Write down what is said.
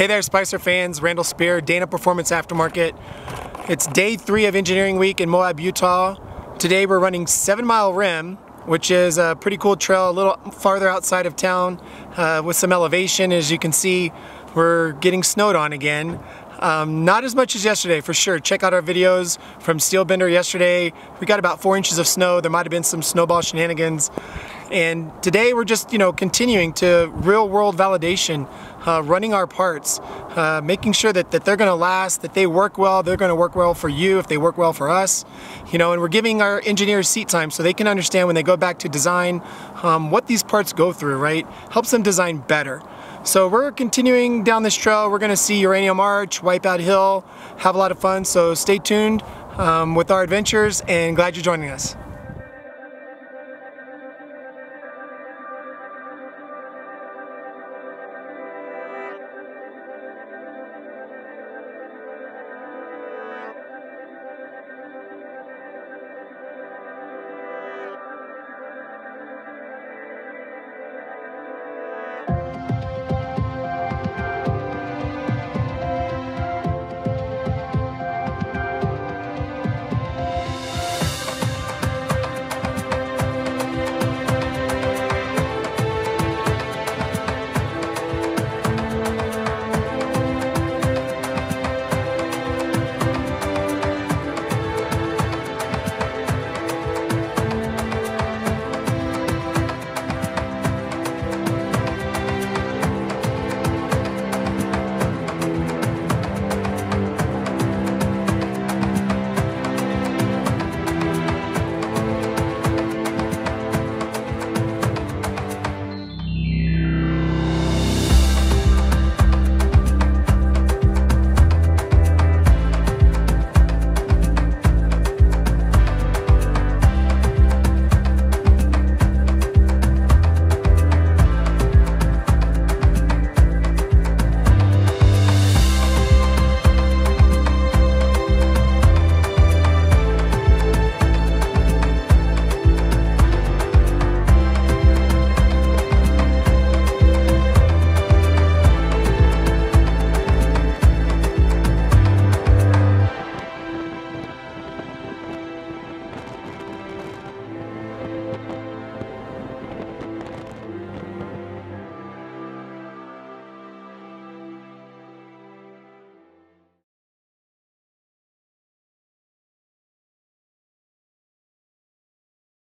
Hey there Spicer fans, Randall Speir, Dana Performance Aftermarket. It's day three of Engineering Week in Moab, Utah. Today we're running Seven Mile Rim, which is a pretty cool trail a little farther outside of town uh, with some elevation. As you can see, we're getting snowed on again. Um, not as much as yesterday for sure. Check out our videos from Steelbender yesterday. We got about four inches of snow. There might have been some snowball shenanigans. And today we're just, you know, continuing to real world validation, uh, running our parts, uh, making sure that, that they're going to last, that they work well, they're going to work well for you if they work well for us, you know, and we're giving our engineers seat time so they can understand when they go back to design um, what these parts go through, right? Helps them design better. So we're continuing down this trail. We're going to see Uranium Arch, Wipeout Hill, have a lot of fun. So stay tuned um, with our adventures and glad you're joining us.